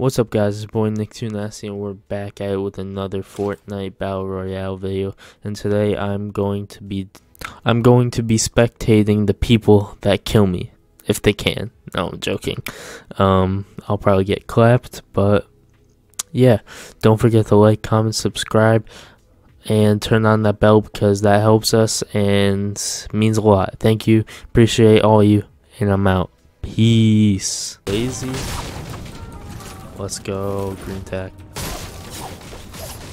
What's up guys, it's boy Nick Tunasi and we're back at it with another Fortnite Battle Royale video and today I'm going to be I'm going to be spectating the people that kill me if they can. No, I'm joking. Um I'll probably get clapped, but yeah, don't forget to like, comment, subscribe and turn on that bell because that helps us and means a lot. Thank you. Appreciate all you and I'm out. Peace. Lazy. Let's go, green tech.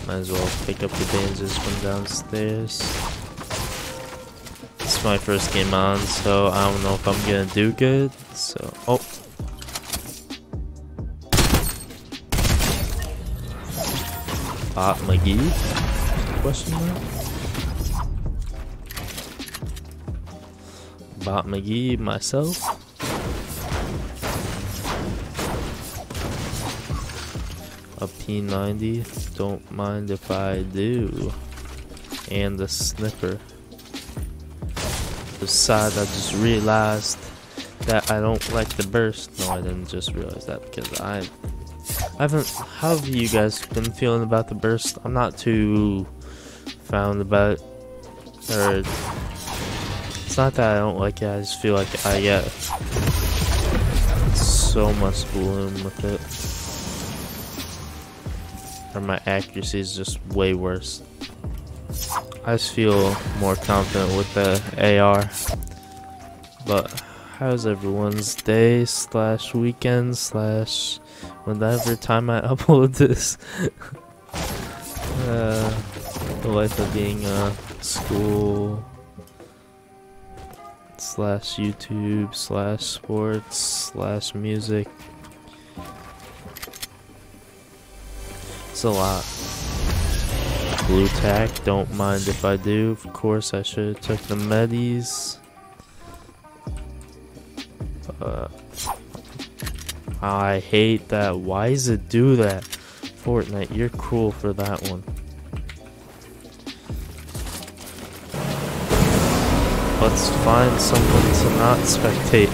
Might as well pick up the bandages from downstairs. It's my first game on, so I don't know if I'm gonna do good. So, oh. Bot McGee? Question mark? Bot McGee, myself? A P90. Don't mind if I do. And the snipper. Besides, I just realized that I don't like the burst. No, I didn't just realize that because I, I haven't. How have you guys been feeling about the burst? I'm not too found about it. Or it's not that I don't like it. I just feel like I get so much bloom with it or my accuracy is just way worse. I just feel more confident with the AR. But how's everyone's day slash weekend slash whatever time I upload this? uh, the life of being a school slash YouTube slash sports slash music It's a lot. Blue tack, don't mind if I do. Of course, I should have took the medis. Uh, I hate that. Why does it do that? Fortnite, you're cruel for that one. Let's find someone to not spectate.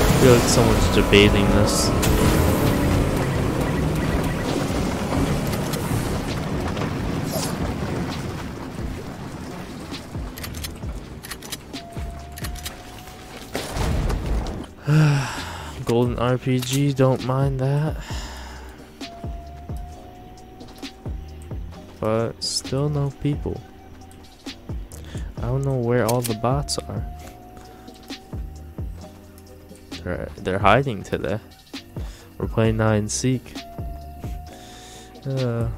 I feel like someone's debating this. Golden RPG, don't mind that. But still no people. I don't know where all the bots are. They're, they're hiding today. We're playing 9 Seek. Uh,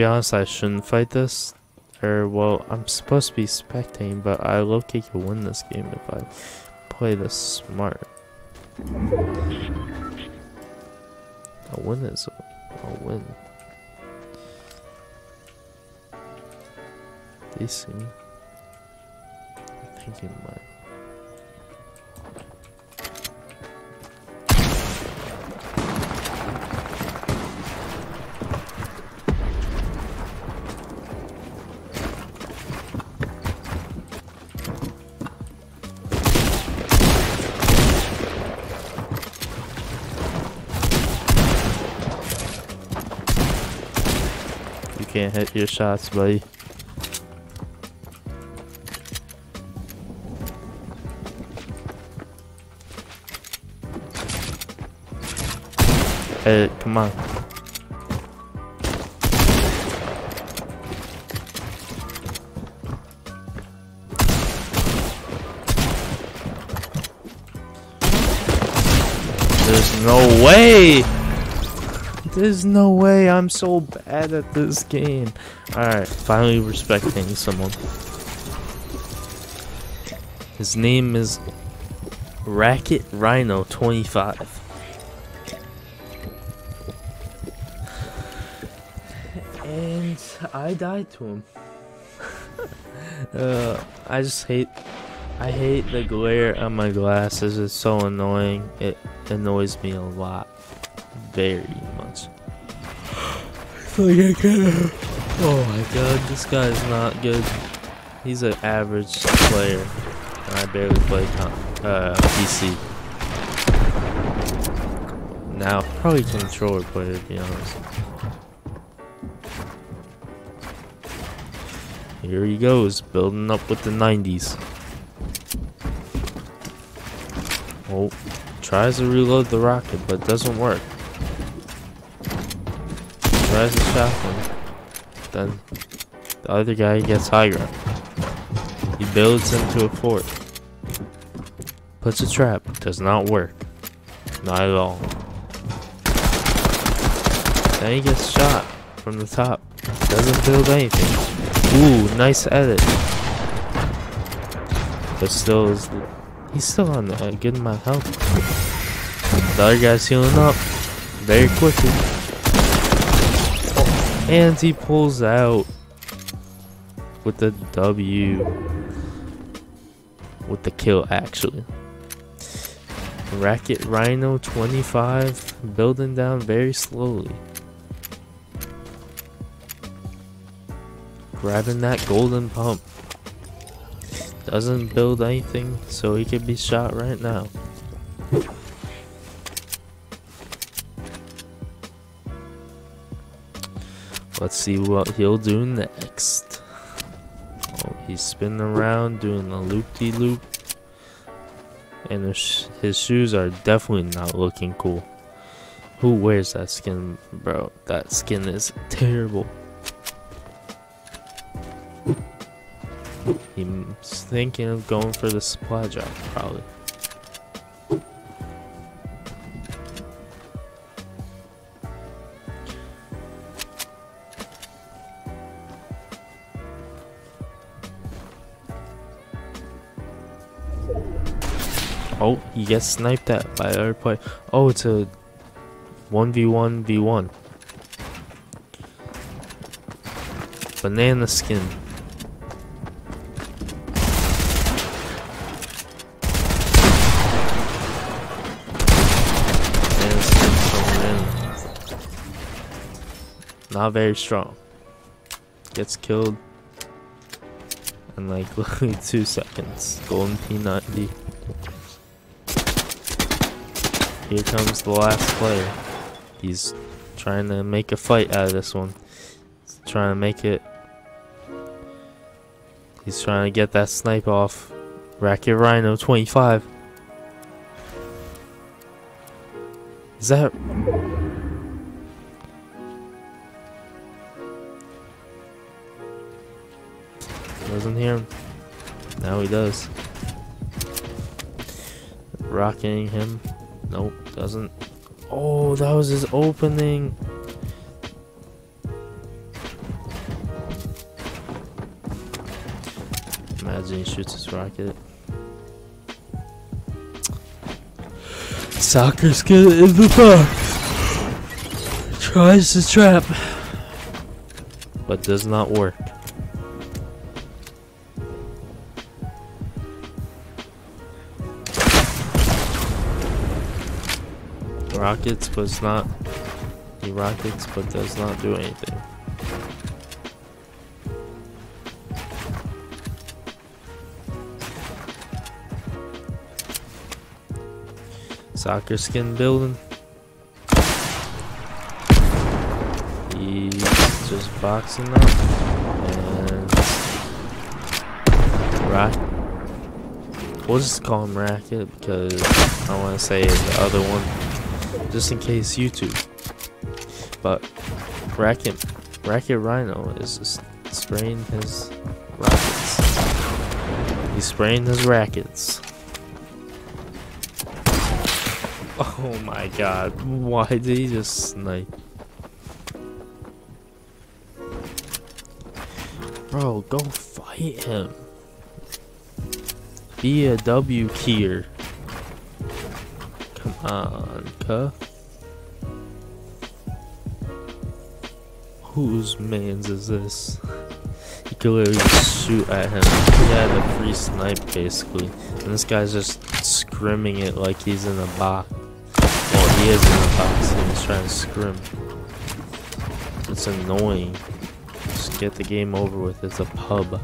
be honest, I shouldn't fight this. Or, well, I'm supposed to be spectating, but I low-key could win this game if I play this smart. A win is a, a win. They see me. I think. Can't hit your shots, buddy. Hey, come on. There's no way! There's no way I'm so bad at this game. Alright, finally respecting someone. His name is Racket Rhino 25. And I died to him. uh, I just hate I hate the glare on my glasses. It's so annoying. It annoys me a lot. Very oh my god, this guy is not good. He's an average player. I barely play uh, PC. Now, probably controller player to be honest. Here he goes, building up with the 90s. Oh, tries to reload the rocket, but doesn't work. Tries the shotgun. Then the other guy gets high ground. He builds into a fort. Puts a trap. Does not work. Not at all. Then he gets shot from the top. Doesn't build anything. Ooh, nice edit. But still is He's still on a good amount of health. The other guy's healing up very quickly. And he pulls out with the W. With the kill, actually. Racket Rhino 25 building down very slowly. Grabbing that golden pump. Doesn't build anything, so he could be shot right now. Let's see what he'll do next. Oh, he's spinning around doing a loop-de-loop. -loop. And his, his shoes are definitely not looking cool. Who wears that skin, bro? That skin is terrible. He's thinking of going for the supply drop, probably. Oh, he gets sniped at by other player. Oh, it's a 1v1 v1. Banana skin. Not very strong. Gets killed in like literally two seconds. Golden P90. Here comes the last player. He's trying to make a fight out of this one. He's trying to make it. He's trying to get that snipe off. Racket Rhino 25. Is that Doesn't hear him. Now he does. Rocking him. Nope, doesn't. Oh, that was his opening. Imagine he shoots his rocket. Soccer skin in the box. Tries to trap. But does not work. Rockets, but it's not. Rockets, but does not do anything. Soccer skin building. He's just boxing up and rock. We'll just call him racket because I want to say the other one just in case YouTube. But Racket, Racket Rhino is spraying his rockets. He's spraying his rackets. Oh my god, why did he just snipe? Bro, go fight him. Be a W keyer. Come on, cuh. Whose man's is this? You could literally shoot at him. He had a free snipe basically. And this guy's just scrimming it like he's in a box. Well, he is in a box and he's trying to scrim. It's annoying. Just get the game over with. It's a pub.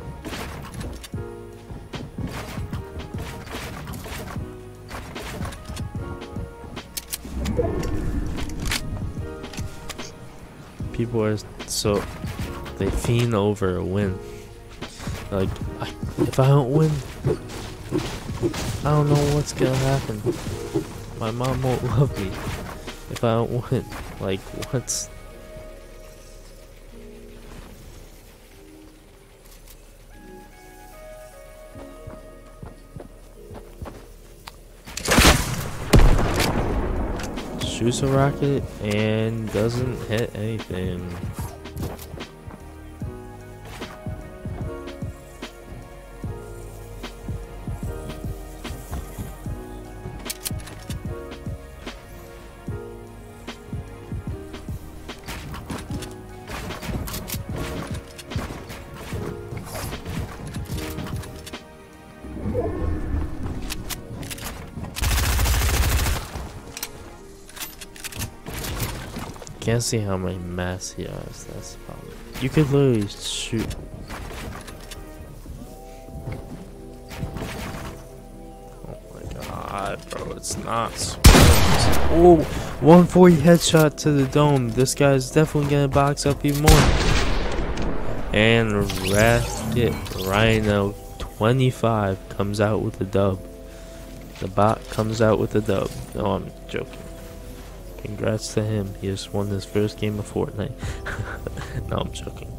People are so they fiend over a win. Like, I, if I don't win, I don't know what's gonna happen. My mom won't love me if I don't win. Like, what's shoots a rocket and doesn't hit anything. Can't see how many mats he has, that's the problem. You could literally shoot. Oh my god, bro, it's not Oh, 140 headshot to the dome. This guy's definitely gonna box up even more. And Rocket Rhino 25 comes out with a dub. The bot comes out with a dub. No, I'm joking. Congrats to him. He just won his first game of Fortnite. no, I'm joking.